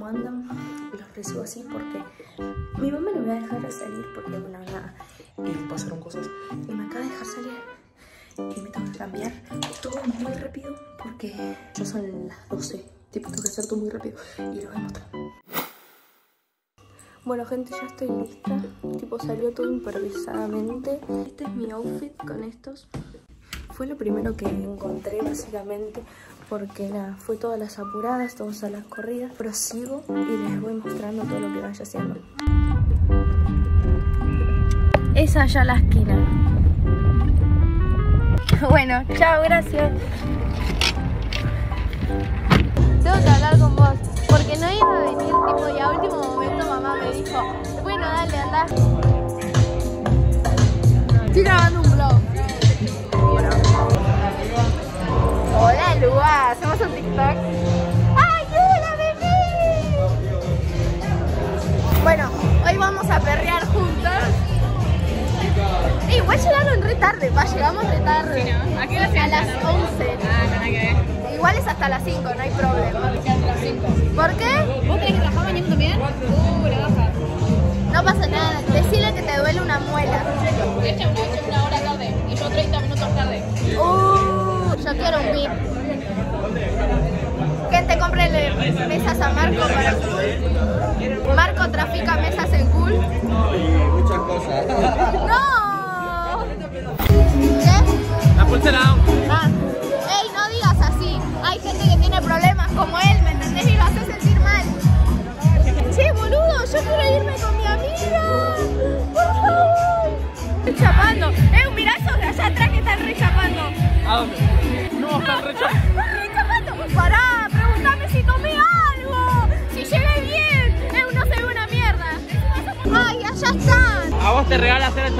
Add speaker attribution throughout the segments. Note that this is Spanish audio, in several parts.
Speaker 1: cómo andan y los recibo así porque mi mamá no me va a dejar salir porque bueno, nada, eh, pasaron cosas y me acaba de dejar salir y me tengo que cambiar todo muy rápido porque ya son las 12, tipo tengo que hacer todo muy rápido y lo voy a mostrar. Bueno gente, ya estoy lista, tipo salió todo improvisadamente. Este es mi outfit con estos. Fue lo primero que encontré básicamente porque nada, fue todas las apuradas, todas las corridas. Prosigo y les voy mostrando todo lo que vaya haciendo. Es allá la esquina. Bueno, chao, gracias. Tengo que hablar con vos, porque no iba a venir, tipo, y a último momento mamá me dijo, bueno, dale, anda. Estoy grabando Lua, ¿hacemos un TikTok? ¡Ay, hola, bebé! Bueno, hoy vamos a perrear juntos. Igual llegaron re tarde, va, llegamos re tarde.
Speaker 2: Sí, ¿no? ¿A qué hora
Speaker 1: A las
Speaker 2: entran?
Speaker 1: 11.
Speaker 2: Ah, nada que ver.
Speaker 1: Igual es hasta las 5, no hay problema.
Speaker 2: Ya a las 5.
Speaker 1: ¿Por qué?
Speaker 2: ¿Vos tenés que trabajar mañana también? Uh, la baja.
Speaker 1: No pasa nada. Decirle que te duele una muela.
Speaker 2: Ella una, una hora tarde y yo 30 minutos tarde.
Speaker 1: Uh, yo quiero un VIP. Gente, cómprenle mesas a Marco para cool. Marco trafica mesas en cool.
Speaker 3: muchas cosas.
Speaker 1: ¡No! ¿Qué?
Speaker 3: La pulsera.
Speaker 1: Ah. Ey, no digas así. Hay gente que tiene problemas como él, ¿me entendés? Y lo hace sentir mal.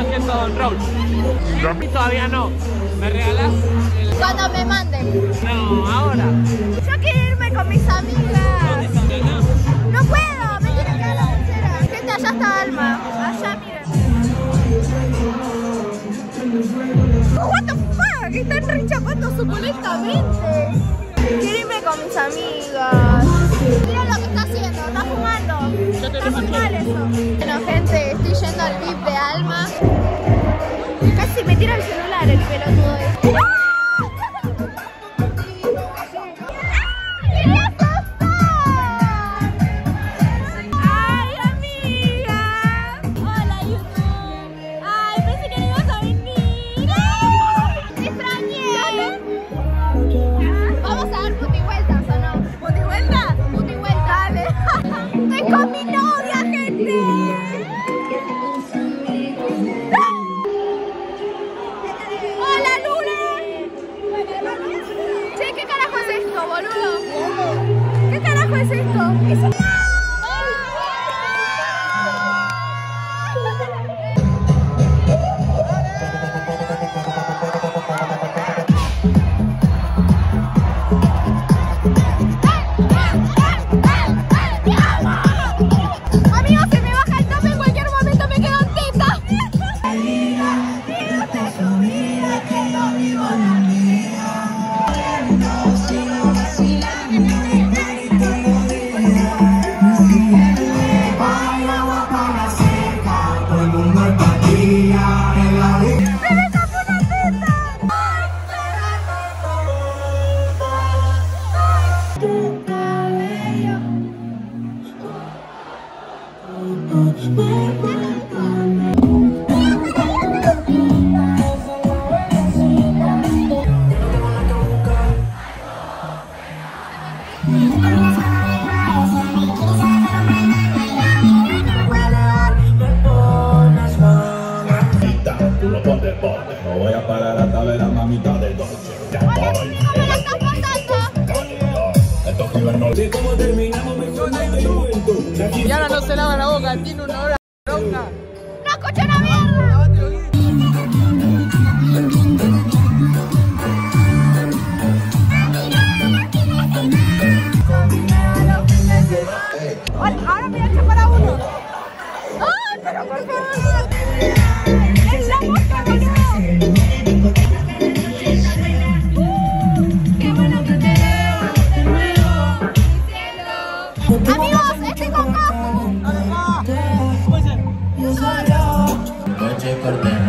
Speaker 3: Regalas 800 rolls. A mí todavía no. ¿Me regalás? el-
Speaker 1: Cuando me manden.
Speaker 3: No, ahora.
Speaker 1: Yo quiero irme con mis amigas. No puedo, me tiene que dar la pulsera. Gente, allá está Alma. Allá, miren. What the fuck, están rechapando suculentamente. Quiero irme con mis amigas. Bueno, gente, estoy yendo al VIP de Alma. Casi me tira el celular el pelotudo este.
Speaker 3: Y ahora no se lava la boca, tiene una hora bronca.
Speaker 1: ¡No escuché una mierda! Ahora me voy a chapar a uno. ¡Ay, pero por favor! ¡Es la mosca, boludo! ¡Qué bueno que te veo! ¡Te veo! ¡Amigos! Hola,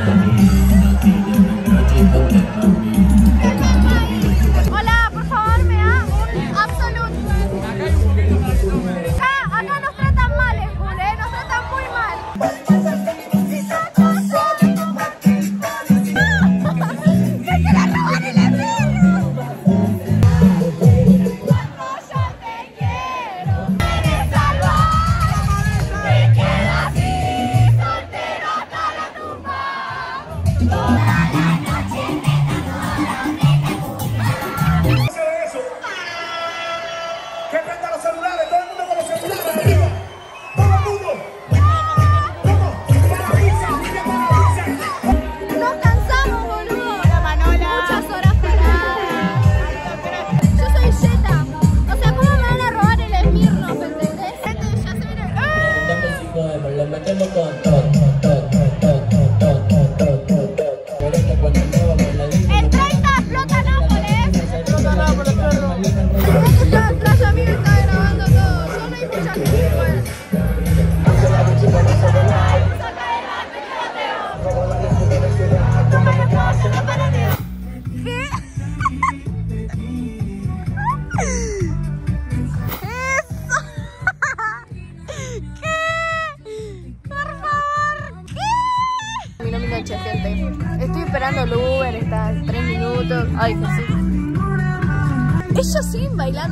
Speaker 4: อนมันเลยมาเต้นมา
Speaker 1: ก่อนตอนตอน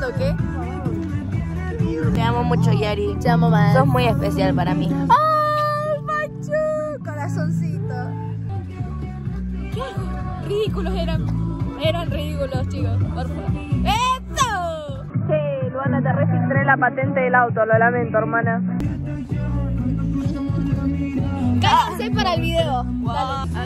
Speaker 1: o qué?
Speaker 5: Te amo mucho, Yari.
Speaker 1: Te amo más.
Speaker 5: Sos muy especial para mí.
Speaker 1: ¡Ay, macho! Corazoncito.
Speaker 2: ¿Qué? Ridículos eran. Eran ridículos, chicos. Por favor. ¡Eso!
Speaker 5: Che, Luana, te registré la patente del auto, lo lamento, hermana.
Speaker 1: Cállense para el video. Dale.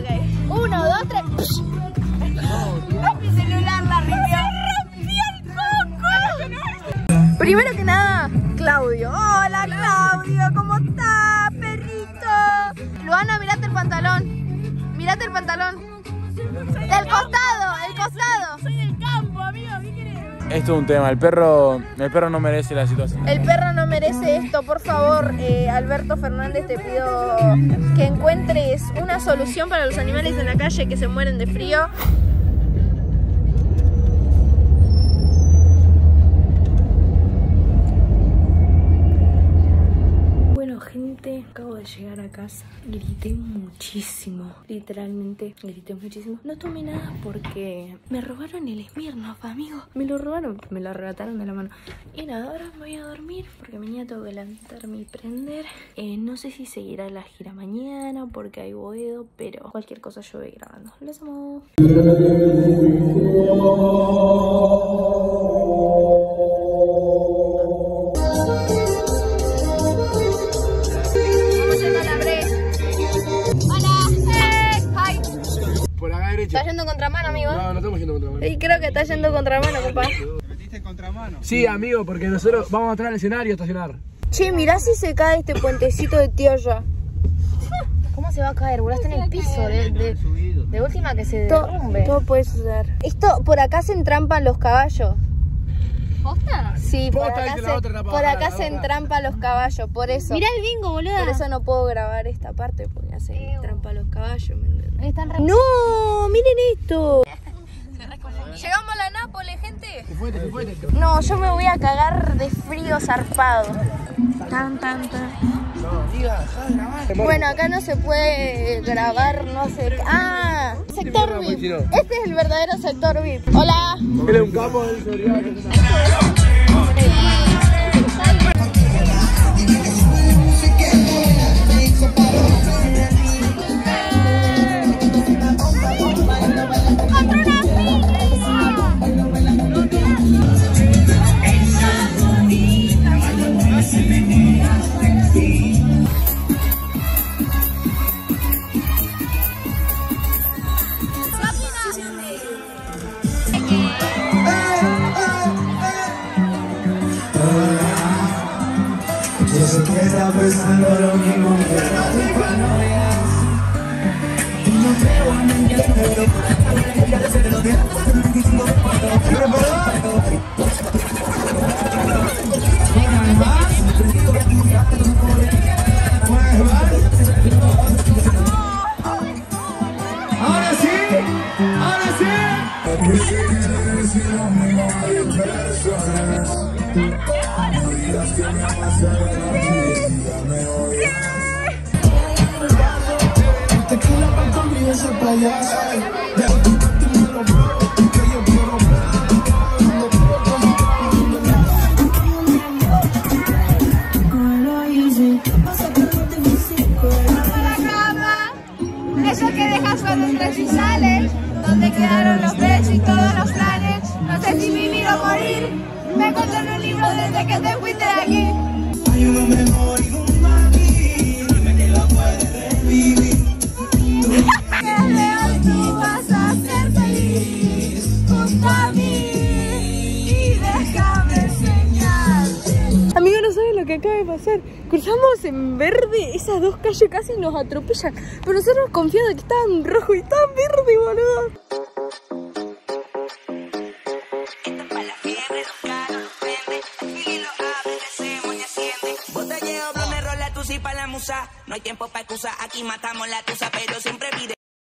Speaker 1: Primero que nada, Claudio. Hola, Claudio. ¿Cómo está, perrito? Luana, mirate el pantalón. Mirate el pantalón. Del costado, el costado.
Speaker 2: Soy del campo, amigo. ¿Qué querés?
Speaker 6: Esto es un tema, el perro, el perro no merece la situación.
Speaker 1: El perro no merece esto, por favor, eh, Alberto Fernández, te pido que encuentres una solución para los animales en la calle que se mueren de frío.
Speaker 5: Casa. Grité muchísimo. Literalmente, grité muchísimo. No tomé nada porque me robaron el Smirnoff, amigo. Me lo robaron, me lo arrebataron de la mano. Y nada, ahora me voy a dormir porque mañana tengo que levantarme y prender. Eh, no sé si seguirá la gira mañana porque hay boedo, pero cualquier cosa yo voy grabando. Los amo.
Speaker 1: Y creo que está yendo contramano, compa.
Speaker 3: Sí, amigo, porque nosotros vamos a entrar al escenario a estacionar.
Speaker 1: Che, mirá si se cae este puentecito de tierra.
Speaker 5: ¿Cómo se va a caer? Está en el piso. De, de, de última que se derrumbe.
Speaker 1: todo puede suceder. Esto, por acá se entrampan los caballos.
Speaker 2: ¿Posta?
Speaker 1: Sí, por
Speaker 3: Posta,
Speaker 1: acá, se, por acá se entrampan los caballos, por eso.
Speaker 2: Mirá el bingo, boludo.
Speaker 1: Por eso no puedo grabar esta parte, porque hace trampa los caballos, ¿me. ¡No! ¡Miren esto! Llegamos a la Nápoles, gente.
Speaker 3: Fuete, fuete.
Speaker 1: No, yo me voy a cagar de frío zarpado. Tan, tan, tan. Bueno, acá no se puede grabar, no sé. Ah, sector VIP. Este es el verdadero sector VIP. Hola.
Speaker 3: Él es un capo del
Speaker 7: sé que está pensando lo mismo que tú cuando veas. Y
Speaker 1: la cama. Eso que dejas cuando tres y sales. Donde quedaron los besos y todos los planes. No sé si vivir o morir. Me encontré en un libro desde que te fuiste de aquí.
Speaker 7: Hay uno mejor
Speaker 5: saben lo que acaba de pasar. Cruzamos en verde esas dos calles casi nos atropellan. Pero nosotros confiados que estaba en rojo y estaba en verde, boludo.
Speaker 8: No hay tiempo pa' excusa, aquí matamos la tusa, pero siempre pide.